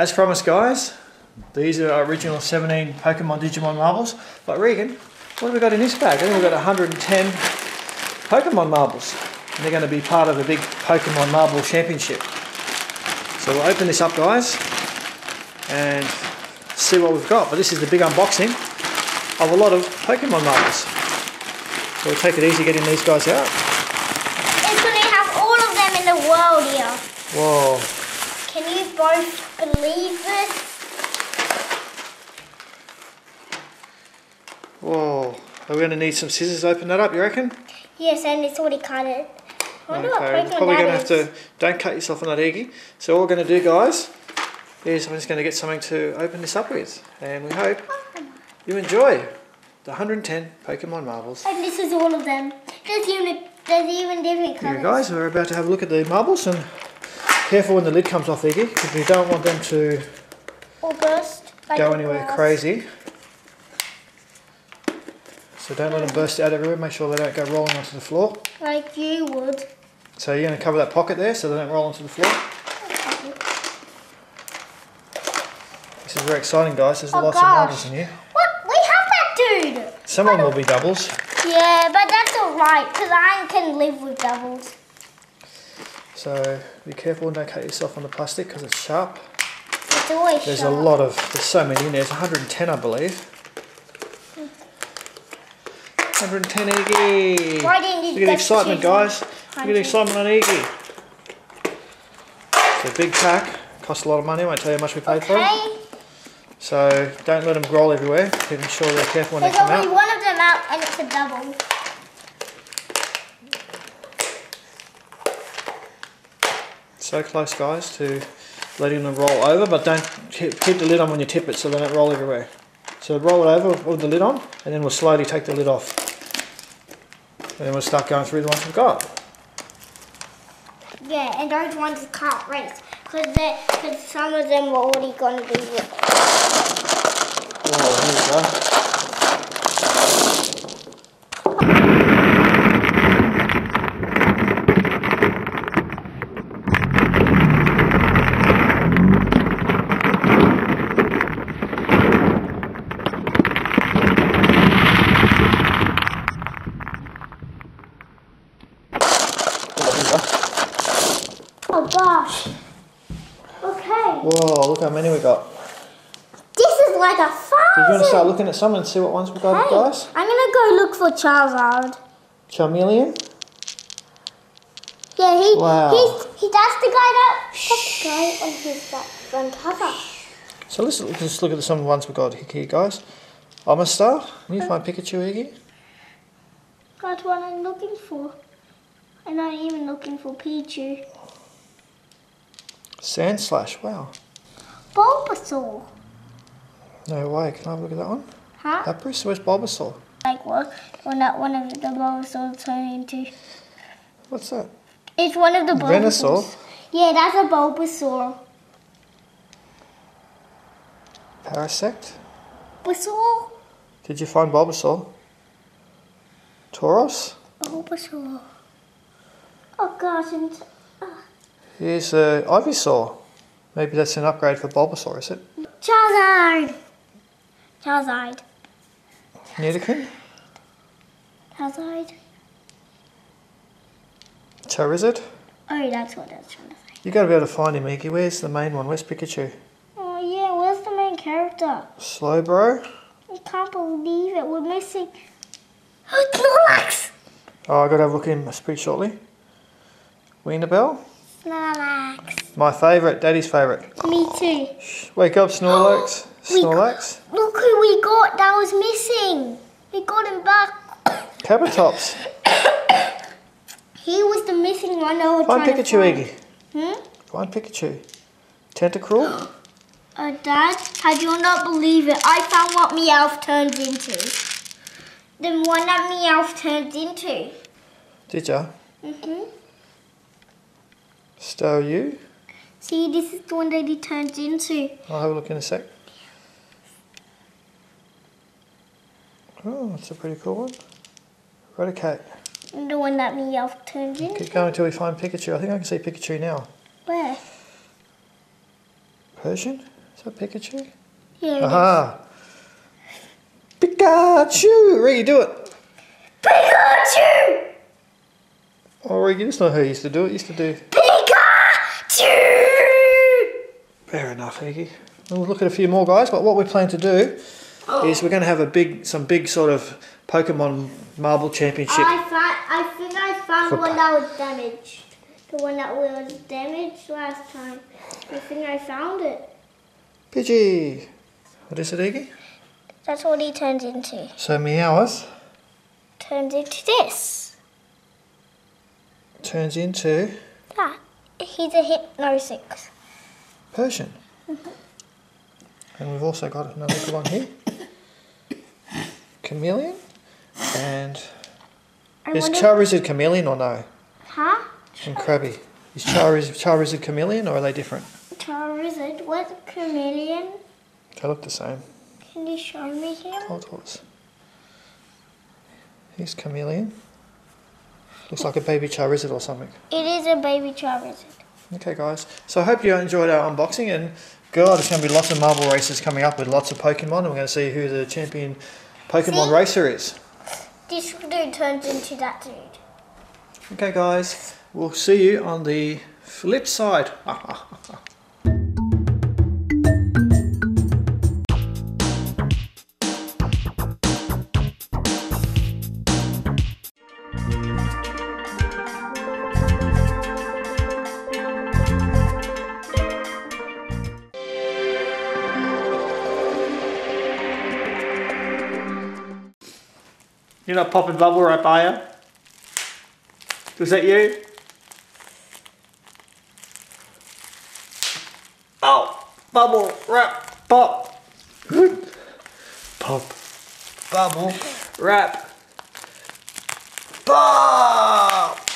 As promised, guys, these are our original 17 Pokemon Digimon marbles. But Regan, what have we got in this bag? I think we've got 110 Pokemon marbles. And they're going to be part of the big Pokemon Marble Championship. So we'll open this up, guys, and see what we've got. But this is the big unboxing of a lot of Pokemon marbles. So we'll take it easy getting these guys out. It's going to have all of them in the world here. Whoa. Can you both believe this? Whoa. Are we going to need some scissors to open that up, you reckon? Yes, and it's already cut it. I wonder what Okay, probably going to have to, don't cut yourself on that Eegy. So all we're going to do, guys, is I'm just going to get something to open this up with. And we hope you enjoy the 110 Pokemon marbles. And this is all of them. There's even, there's even different Here, colors. guys, we're about to have a look at the marbles and careful when the lid comes off, Eegy, because we don't want them to Or burst. go anywhere glass. crazy. So don't let them burst out everywhere. Make sure they don't go rolling onto the floor. Like you would. So you're going to cover that pocket there so they don't roll onto the floor. This is very exciting, guys. There's Oh, lots of gosh. marbles in here. What? We have that dude! Some of them will be doubles. Yeah, but that's alright, because I can live with doubles. So be careful and don't cut yourself on the plastic because it's sharp. It's always There's sharp. a lot of, there's so many in there. There's 110, I believe. 110 Eegy. Why didn't you Look at the excitement, guys. on? Look at the excitement on Eegy. It's a big pack. Costs a lot of money. I won't tell you how much we paid for it. So don't let them roll everywhere. Keep sure they're careful when they come out. there's only one of them out and it's a double. So close, guys, to letting them roll over, but don't keep, keep the lid on when you tip it so they don't roll everywhere. So roll it over with the lid on, and then we'll slowly take the lid off. And then we'll start going through the ones we've got. Yeah, and those ones can't race. Because some of them are already going to be ripped. Whoa, here we go. Oh, here we go. Oh gosh. Okay. Whoa, look how many we got. This is like a thousand. Do you want to start looking at some and see what ones we've got, Hey, guys? I'm gonna go look for Charizard. Charmeleon? Yeah, he Wow. he's he that's the guy that that's the guy on his back front cover. So let's, just look at some of the ones we've got here, guys. Omastar, can you find Pikachu, Eegy? That's what I'm looking for. I'm not even looking for Pichu. Sandslash, wow. Bulbasaur. No way, can I have a look at that one? Huh? Lapras, where's Bulbasaur? Like what? When that one of the Bulbasaur turned into. What's that? It's one of the Bulbasaurs. Venusaur? Yeah, that's a Bulbasaur. Parasect? Bulbasaur? Did you find Bulbasaur? Tauros? Bulbasaur. Oh gosh, and Here's uh, Ivysaur. Maybe that's an upgrade for Bulbasaur, is it? Charizard. Charizard. Nidoking? Charizard. Charizard? Oh, that's what that's trying to say. you got to be able to find him, Eegy. Where's the main one? Where's Pikachu? Oh yeah, where's the main character? Slowbro? I can't believe it. We're missing. Snorlax. Oh, i got to have a look at him pretty shortly. Weepinbell? Snorlax. My favourite, Daddy's favourite. Me too. Wake up, Snorlax. We- Snorlax. Look who we got that was missing. We got him back. Kabutops. He was the missing one that Find Pikachu, Eegy. Hmm? Find Pikachu. Tentacruel. Uh, Dad, I do you not believe it. I found what Meowth turns into. The one that Meowth turns into. Did ya? Mm-hmm. Stow you. See, this is the one that he turns into. I'll have a look in a sec. Oh, that's a pretty cool one. Raticate. The one that Meowth turns into. Keep going until we find Pikachu. I think I can see Pikachu now. Where? Persian? Is that Pikachu? Yeah. Aha! Pikachu! Regan, do it! Pikachu! Oh, Regan, it's not how you used to do it. You used to do. Fair enough, Eegy. We'll look at a few more guys, but what we plan to do oh. is we're going to have a big, some big sort of Pokemon Marble Championship. I found, I think I found one that was damaged. The one that was damaged last time. I think I found it. Pidgey! What is it, Eegy? That's what he turns into. So Meowth Turns into this. turns into That. He's a hypnosis. Persian. Mm-hmm. And we've also got another good one here. Charmeleon. And I is Charizard Charmeleon or no? Huh? And Krabby. Is Charizard, Charizard Charmeleon or are they different? Charizard. What's a Charmeleon? They look the same. Can you show me him? Tortoise. Here's Charmeleon. Looks like a baby Charizard or something. It is a baby Charizard. Okay, guys. So I hope you enjoyed our unboxing, and God, there's going to be lots of marble races coming up with lots of Pokemon, and we're going to see who the champion Pokemon See? racer is. This dude turns into that dude. Okay, guys. We'll see you on the flip side. You're not popping bubble wrap, are you? Was that you? Oh, bubble wrap, pop. Pop. Bubble wrap. Pop.